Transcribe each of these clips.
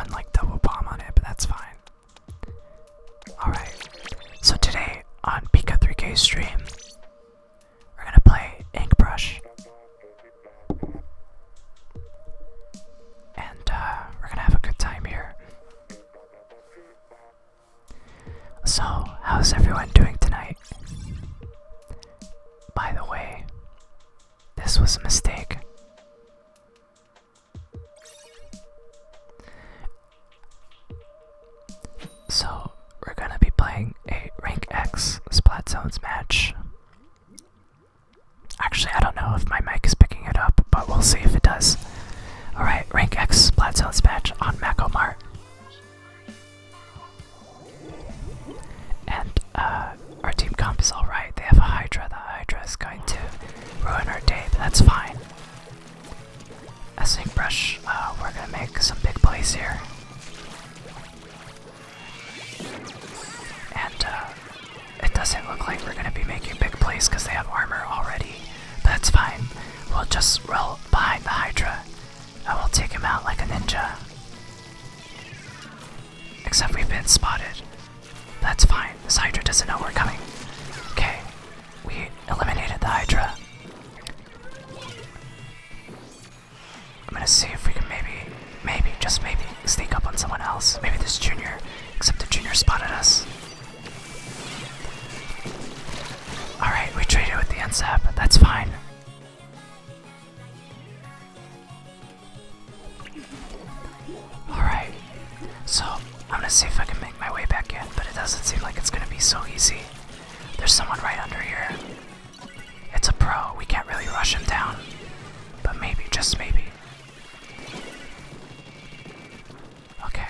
run like double bomb on it, but that's fine. Alright, so today on Pika 3K stream, we're gonna play Ink Brush. And uh, we're gonna have a good time here. So, how's everyone doing tonight? By the way, this was a mistake. Doesn't look like we're gonna be making big plays because they have armor already. But that's fine. We'll just roll behind the Hydra and we'll take him out like a ninja. Except we've been spotted. That's fine. This Hydra doesn't know we're coming. Okay, we eliminated the Hydra. I'm gonna see if we can maybe, maybe, just maybe, sneak up on someone else. Maybe this junior, except the junior spotted us. Traded with the N-ZAP. That's fine. Alright, so I'm gonna see if I can make my way back in, but it doesn't seem like it's gonna be so easy. There's someone right under here. It's a pro, we can't really rush him down. But maybe, just maybe. Okay.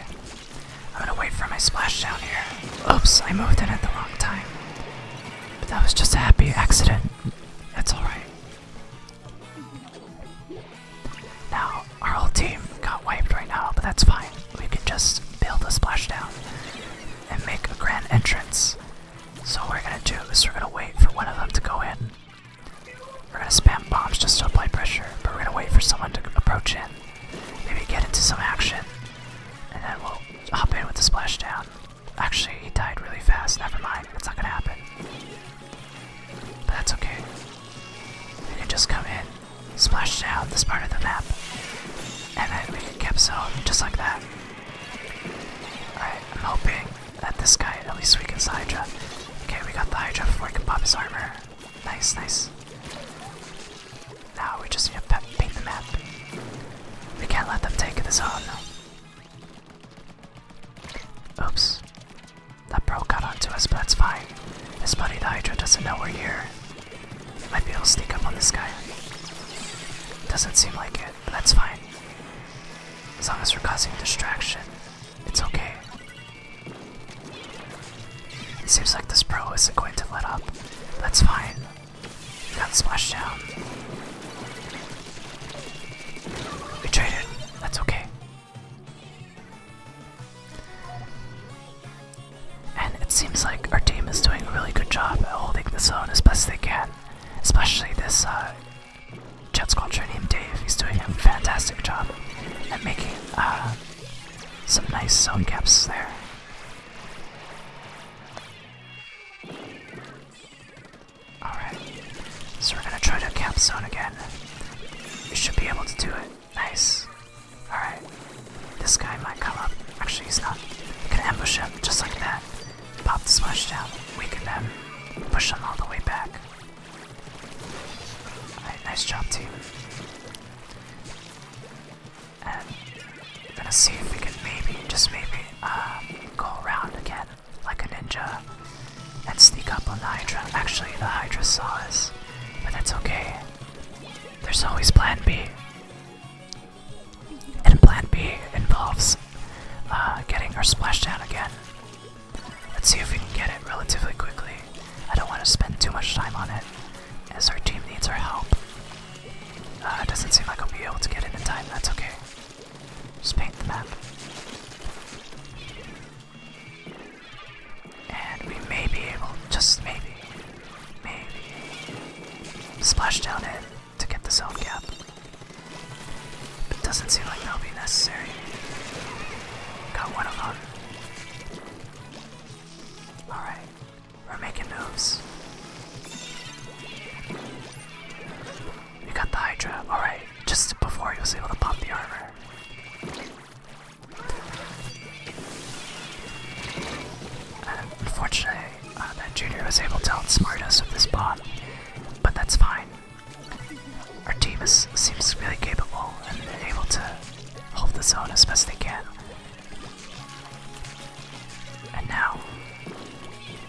I'm gonna wait for my splashdown here. Oops, I moved in at the that was just a happy accident. That's alright. Now, our whole team got wiped right now, but that's fine. We can just build a splashdown and make a grand entrance. So what we're gonna do is we're gonna wait for one of them to go in. We're gonna spam bombs just to apply pressure, but we're gonna wait for someone to approach in. Maybe get into some action. And then we'll hop in with the splashdown. Actually, he died really fast. Never mind. It's not gonna happen. Just come in, splash down this part of the map, and then we can cap zone just like that. Alright, I'm hoping that this guy at least weakens the Hydra. Okay, we got the Hydra before he can pop his armor. Nice, nice. Doesn't seem like it, but that's fine. As long as we're causing distraction, it's okay. It seems like this pro isn't going to let up. That's fine. We got splashed down. We traded. That's okay. And it seems like our team is doing a really good job at holding the zone as best they can. Especially this uh, Jet Squelcher named Dave. He's doing a fantastic job at making uh, some nice zone caps there. Alright, so we're gonna try to cap zone again. We should be able to do it. Nice. Alright, this guy might come up. Actually, he's not. We can ambush him just like that. Pop the smash down, weaken them, push them all the way back. Nice job, team. And we're gonna see if we can maybe, just maybe, uh, go around again like a ninja and sneak up on the Hydra. Actually, the Hydra saw us, but that's okay. There's always Plan B. And Plan B involves uh, getting our splashdown again. Let's see if we can get it relatively quickly. I don't want to spend too much time on it, splash down in to get the zone gap. But it doesn't seem like that'll be necessary. Got one of them. Alright, we're making moves. We got the Hydra. Alright, just before he was able to pop the armor. And uh, was able to outsmart us with this bomb, the zone as best they can. And now,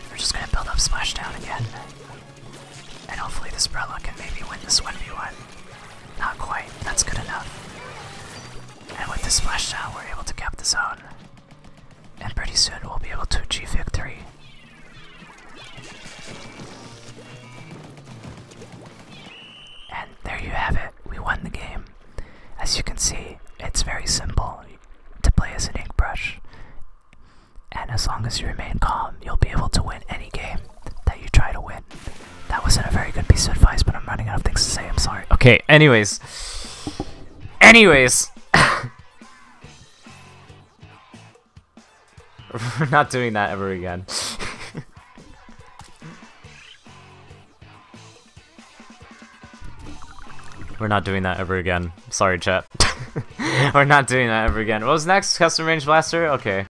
we're just gonna build up Splashdown again. And hopefully this Brella can maybe win this 1v1. Not quite, that's good enough. And with this Splashdown, piece of advice, but I'm running out of things to say, I'm sorry. Okay, anyways. Anyways. We're not doing that ever again. We're not doing that ever again. Sorry, chat. We're not doing that ever again. What was next? Custom range blaster? Okay.